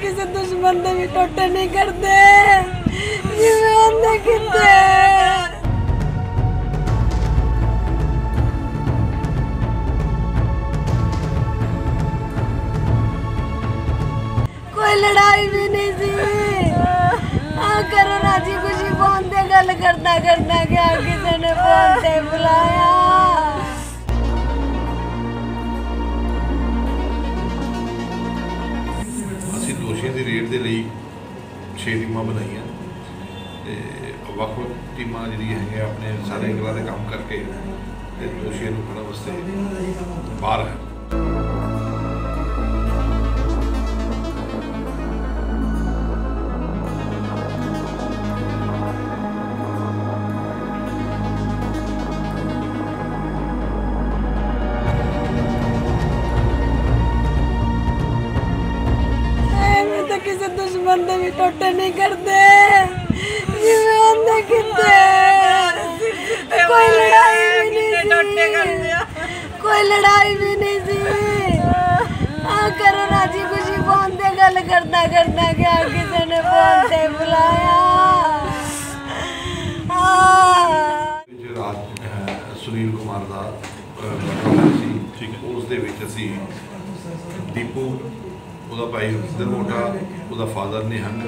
ਕਿਸੇ ਦੁਸ਼ਮਣ ਦੇ ਵੀ ਟੋਟੇ ਨਹੀਂ ਕਰਦੇ। ਜਿਵੇਂ ਉਹਨੇ ਕੀਤੇ। ਕੋਈ ਲੜਾਈ ਵੀ ਨਹੀਂ ਸੀ। ਆ ਕਰੋ ਰਾਜੀ ਖੁਸ਼ੀ, ਫੋਨ ਤੇ ਗੱਲ ਕਰਦਾ ਕਰਦਾ ਗਿਆ, ਕਿਸੇ ਨੇ ਦੋਸ਼ੀਆਂ ਦੀ ਲਈ 6 ਟੀਮਾਂ ਬਣਾਈਆਂ ਤੇ ਵੱਖ ਵੱਖ ਟੀਮਾਂ ਜਿਹੜੀ ਹੈਗੀਆਂ ਆਪਣੇ ਸਾਰੇ ਐਂਗਲਾਂ ਦੇ ਕੰਮ ਕਰਕੇ ਤੇ ਦੋਸ਼ੀਆਂ ਨੂੰ ਫੜਨ ਵਾਸਤੇ ਬਾਹਰ ਹੈ। ਕਿਸੇ ਦੁਸ਼ਮਣ ਦੇ ਵੀ ਟੋਟੇ ਨਹੀਂ ਕਰਦੇ। ਜਿਵੇਂ ਉਹਨੇ ਕੀਤੇ। ਕੋਈ ਲੜਾਈ ਵੀ ਨਹੀਂ ਟੋਟੇ ਕਰਦੇ ਕੋਈ ਲੜਾਈ ਵੀ ਨਹੀਂ ਸੀ। ਆ ਕਰੋ ਰਾਜੀ ਖੁਸ਼ੀ ਫੋਨ ਤੇ ਗੱਲ ਕਰਦਾ ਕਰਦਾ ਗਿਆ ਕਿਸੇ ਨੇ ਫੋਨ ਤੇ ਬੁਲਾਇਆ। ਆ ਸੁਨੀਲ ਕੁਮਾਰ ਦਾ ਸੀ। ਠੀਕ ਹੈ। ਉਸ ਦੇ ਵਿੱਚ ਅਸੀਂ ਦੀਪੂ ਉਹਦਾ ਭਾਈ ਦਰਮੋਟਾ ਉਹਦਾ ਫਾਦਰ ਨਿਹੰਗ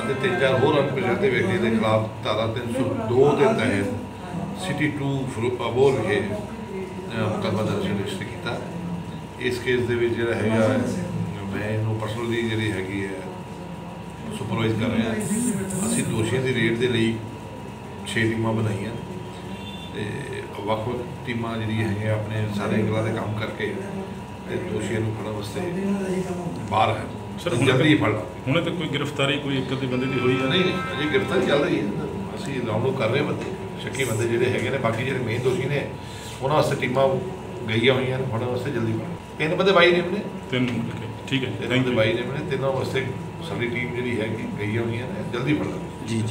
ਅਤੇ ਤਿੰਨ ਚਾਰ ਹੋਰ ਅਣਪਛਾਤੇ ਵਿਅਕਤੀ ਦੇ ਖਿਲਾਫ ਧਾਰਾ 302 ਦੇ ਤਹਿਤ ਸਿਟੀ 2 ਅਬੋਰ ਵਿਖੇ ਮੁਕੱਦਮਾ ਦਰਜ ਰਜਿਸਟਰ ਕੀਤਾ। ਇਸ ਕੇਸ ਦੇ ਵਿੱਚ ਜਿਹੜਾ ਹੈਗਾ, ਮੈਂ ਇਹਨੂੰ ਪਰਸਨਲੀ ਜਿਹੜੀ ਹੈਗੀ ਹੈ ਸੁਪਰਵਾਈਜ਼ ਕਰ ਰਿਹਾ। ਅਸੀਂ ਦੋਸ਼ੀਆਂ ਦੀ ਰੇਡ ਦੇ ਲਈ 6 ਟੀਮਾਂ ਬਣਾਈਆਂ ਤੇ ਵੱਖ ਵੱਖ ਟੀਮਾਂ ਜਿਹੜੀਆਂ ਹੈਗੀਆਂ ਆਪਣੇ ਸਾਰੇ ਐਂਗਲਾਂ ਦੇ ਕੰਮ ਕਰਕੇ ਤੇ ਦੋਸ਼ੀਆਂ ਨੂੰ ਫੜਨ ਵਾਸਤੇ ਬਾਹਰ ਹੈ। ਹੁਣ ਜਲਦੀ ਫੜ ਲਾ। ਹੁਣੇ ਤੱਕ ਕੋਈ ਗ੍ਰਿਫਤਾਰੀ ਕੋਈ ਇੱਕ ਅੱਧੇ ਬੰਦੇ ਦੀ ਹੋਈ ਆ। ਨਹੀਂ ਅਜੇ ਗ੍ਰਿਫਤਾਰੀ ਚੱਲ ਰਹੀ ਹੈ ਅਸੀਂ ਰਾਉਂਡ ਕਰ ਰਹੇ ਹਾਂ ਬੰਦੇ ਸ਼ੱਕੀ ਬੰਦੇ ਜਿਹੜੇ ਹੈਗੇ ਨੇ ਬਾਕੀ ਜਿਹੜੇ ਮੇਨ ਦੋਸ਼ੀ ਨੇ ਉਹਨਾਂ ਵਾਸਤੇ ਟੀਮਾਂ ਗਈਆਂ ਹੋਈਆਂ ਨੇ ਫੜਨ ਵਾਸਤੇ ਜਲਦੀ ਫੜ ਤਿੰਨ ਬੰਦੇ ਬਾਈ ਨੇ ਆਪਣੇ। ਤਿੰਨ। ਠੀਕ ਹੈ ਤਿੰਨ ਥੈਂਕ ਬੰਦੇ ਯੂ ਬਾਈ ਨੇ ਆਪਣੇ ਤਿੰਨਾਂ ਵਾਸਤੇ ਸਾਡੀ ਟੀਮ ਜਿਹੜੀ ਹੈਗੀ ਗਈਆਂ ਹੋਈਆਂ ਨੇ ਜਲਦੀ ਫੜ ਲਾ। ਜੀ।